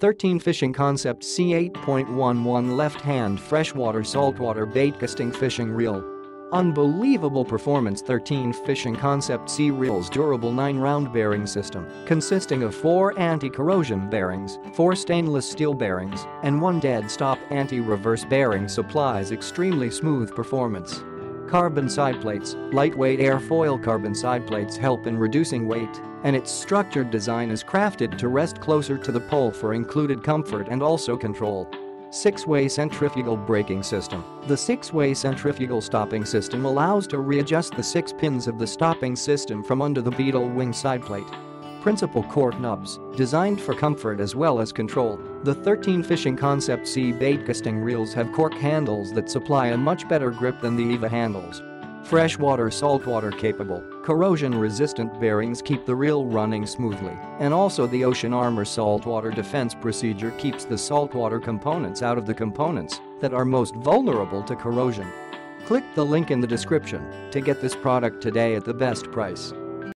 13 Fishing Concept C8.11 Left-hand freshwater saltwater bait casting fishing reel. Unbelievable performance 13 Fishing Concept C Reels durable 9-round bearing system consisting of 4 anti-corrosion bearings, 4 stainless steel bearings, and 1 dead stop anti-reverse bearing supplies extremely smooth performance. Carbon side plates, lightweight airfoil carbon side plates help in reducing weight, and its structured design is crafted to rest closer to the pole for included comfort and also control. 6-way centrifugal braking system. The 6-way centrifugal stopping system allows to readjust the 6 pins of the stopping system from under the beetle wing side plate principal cork nubs, designed for comfort as well as control. The 13 Fishing Concept C bait casting reels have cork handles that supply a much better grip than the EVA handles. Freshwater saltwater capable, corrosion-resistant bearings keep the reel running smoothly, and also the Ocean Armor saltwater defense procedure keeps the saltwater components out of the components that are most vulnerable to corrosion. Click the link in the description to get this product today at the best price.